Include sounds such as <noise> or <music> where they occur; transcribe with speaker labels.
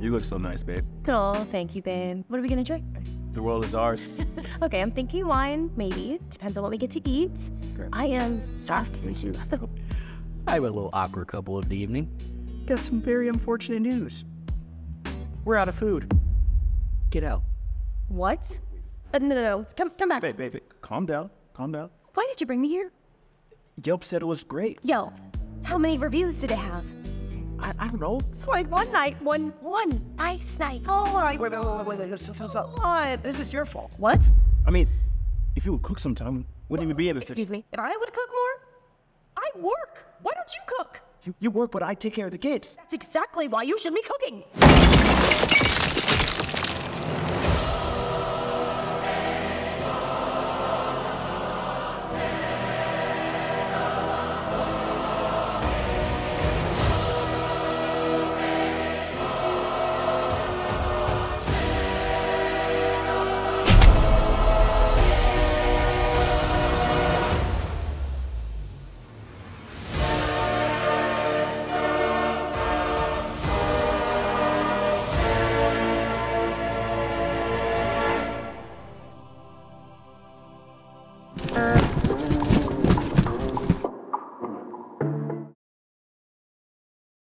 Speaker 1: You look so nice, babe.
Speaker 2: Oh, thank you, babe. What are we gonna drink?
Speaker 1: The world is ours. <laughs>
Speaker 2: Okay, I'm thinking wine, maybe. Depends on what we get to eat. I am starved. <laughs>
Speaker 3: I have a little awkward couple of the evening.
Speaker 4: Got some very unfortunate news. We're out of food.
Speaker 3: Get out.
Speaker 2: what? Uh, no, no, no. Come, come back.
Speaker 1: babe, babe, babe, calm down. Calm down.
Speaker 2: Why did you bring me here?
Speaker 1: Yelp said it was great.
Speaker 2: Yo, how many reviews did it have?
Speaker 1: I, I don't know.
Speaker 2: It's like one night, one, one nice night. Oh, my
Speaker 4: Wait, wait, wait, wait, wait, stop.
Speaker 2: God.
Speaker 4: This is your fault.
Speaker 2: What?
Speaker 1: I mean, if you would cook sometime, wouldn't even be in this.
Speaker 2: Excuse me. If I would cook more, I work. Why don't you cook?
Speaker 1: You, you work, but I take care of the kids.
Speaker 2: That's exactly why you should be cooking.